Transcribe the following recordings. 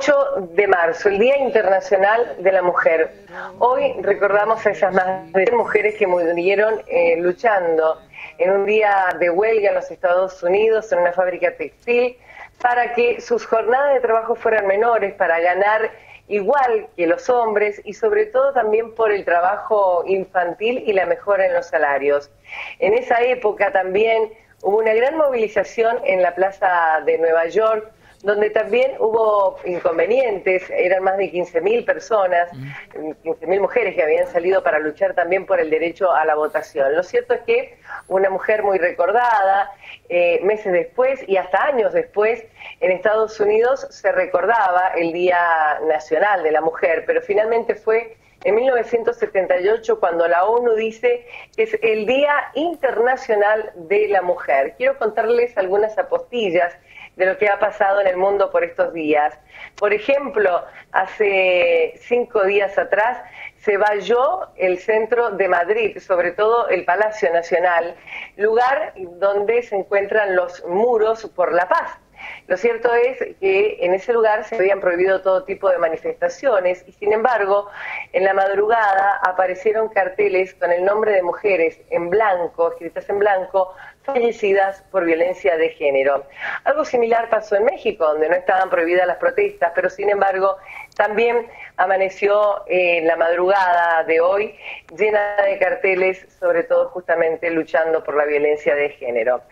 8 de marzo, el Día Internacional de la Mujer. Hoy recordamos a esas más de mujeres que murieron eh, luchando en un día de huelga en los Estados Unidos, en una fábrica textil, para que sus jornadas de trabajo fueran menores, para ganar igual que los hombres y sobre todo también por el trabajo infantil y la mejora en los salarios. En esa época también hubo una gran movilización en la plaza de Nueva York donde también hubo inconvenientes, eran más de 15.000 personas, 15.000 mujeres que habían salido para luchar también por el derecho a la votación. Lo cierto es que una mujer muy recordada, eh, meses después y hasta años después, en Estados Unidos se recordaba el Día Nacional de la Mujer, pero finalmente fue en 1978 cuando la ONU dice que es el Día Internacional de la Mujer. Quiero contarles algunas apostillas de lo que ha pasado en el mundo por estos días. Por ejemplo, hace cinco días atrás se valló el centro de Madrid, sobre todo el Palacio Nacional, lugar donde se encuentran los muros por la paz. Lo cierto es que en ese lugar se habían prohibido todo tipo de manifestaciones y sin embargo en la madrugada aparecieron carteles con el nombre de mujeres en blanco, escritas en blanco, fallecidas por violencia de género. Algo similar pasó en México, donde no estaban prohibidas las protestas, pero sin embargo también amaneció en la madrugada de hoy llena de carteles, sobre todo justamente luchando por la violencia de género.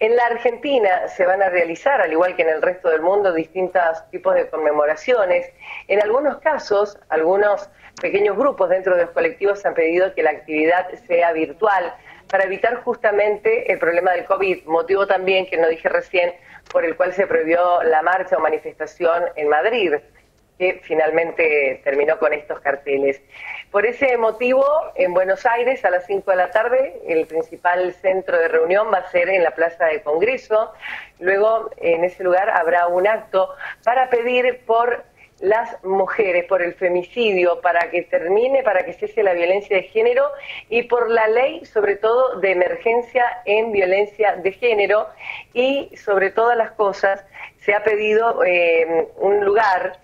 En la Argentina se van a realizar, al igual que en el resto del mundo, distintos tipos de conmemoraciones. En algunos casos, algunos pequeños grupos dentro de los colectivos han pedido que la actividad sea virtual para evitar justamente el problema del COVID, motivo también que no dije recién por el cual se prohibió la marcha o manifestación en Madrid, que finalmente terminó con estos carteles. Por ese motivo, en Buenos Aires, a las 5 de la tarde, el principal centro de reunión va a ser en la Plaza de Congreso. Luego, en ese lugar, habrá un acto para pedir por las mujeres, por el femicidio, para que termine, para que cese la violencia de género y por la ley, sobre todo, de emergencia en violencia de género y, sobre todas las cosas, se ha pedido eh, un lugar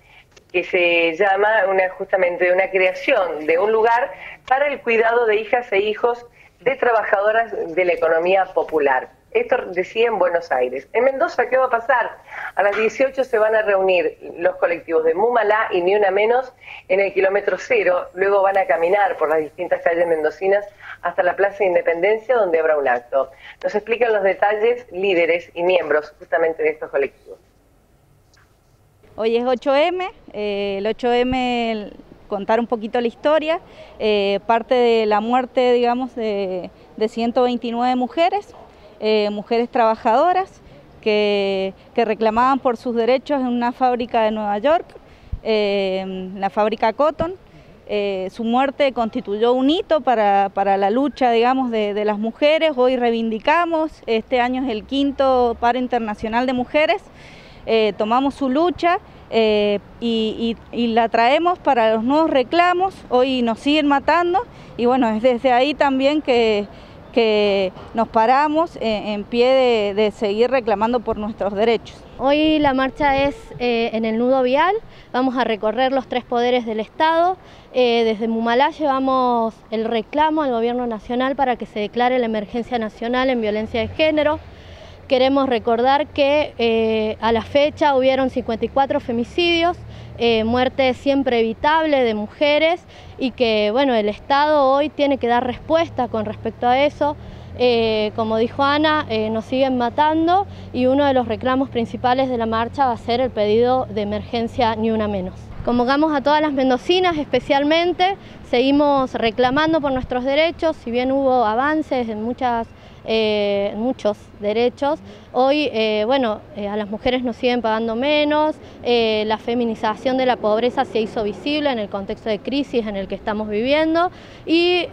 que se llama una, justamente una creación de un lugar para el cuidado de hijas e hijos de trabajadoras de la economía popular. Esto decía en Buenos Aires. En Mendoza, ¿qué va a pasar? A las 18 se van a reunir los colectivos de Mumalá y Ni Una Menos en el kilómetro cero. Luego van a caminar por las distintas calles mendocinas hasta la Plaza de Independencia, donde habrá un acto. Nos explican los detalles líderes y miembros justamente de estos colectivos. Hoy es 8M, eh, el 8M contar un poquito la historia, eh, parte de la muerte, digamos, de, de 129 mujeres, eh, mujeres trabajadoras que, reclamaban por sus derechos en una fábrica de Nueva York, la fábrica Cotton. Su muerte constituyó un hito para, la lucha, digamos, de, las mujeres. Hoy reivindicamos, este año es el quinto paro internacional de mujeres. Tomamos su lucha y, y, la traemos para los nuevos reclamos. Hoy nos siguen matando y bueno, es desde ahí también que, que nos paramos en, pie de, seguir reclamando por nuestros derechos. Hoy la marcha es eh, en el nudo vial, vamos a recorrer los tres poderes del Estado. Eh, desde Mumalá llevamos el reclamo al Gobierno Nacional para que se declare la emergencia nacional en violencia de género. Queremos recordar que eh, a la fecha hubieron 54 femicidios, eh, muerte siempre evitable de mujeres y que bueno, el Estado hoy tiene que dar respuesta con respecto a eso. Eh, como dijo Ana, eh, nos siguen matando y uno de los reclamos principales de la marcha va a ser el pedido de emergencia Ni Una Menos. Convocamos a todas las mendocinas especialmente, seguimos reclamando por nuestros derechos, si bien hubo avances en muchas eh, muchos derechos. Hoy, eh, bueno, eh, a las mujeres nos siguen pagando menos, la feminización de la pobreza se hizo visible en el contexto de crisis en el que estamos viviendo y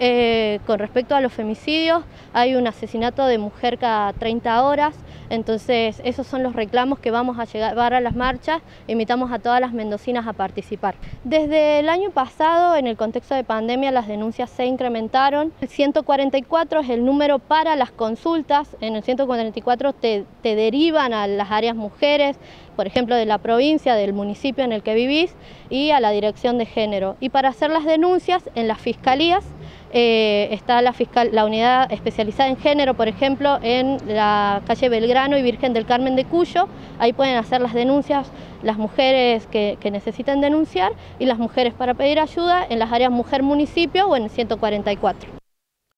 con respecto a los femicidios hay un asesinato de mujer cada 30 horas, entonces esos son los reclamos que vamos a llevar a las marchas, invitamos a todas las mendocinas a participar. Desde el año pasado, en el contexto de pandemia, las denuncias se incrementaron, el 144 es el número para las consultas, en el 144 te derivan a las áreas mujeres, por ejemplo, de la provincia, del municipio en el que vivís, y a la dirección de género. Y para hacer las denuncias en las fiscalías, eh, está la, fiscal, la unidad especializada en género, por ejemplo, en la calle Belgrano y Virgen del Carmen de Cuyo. Ahí pueden hacer las denuncias las mujeres que, que necesiten denunciar y las mujeres para pedir ayuda en las áreas mujer municipio o en 144.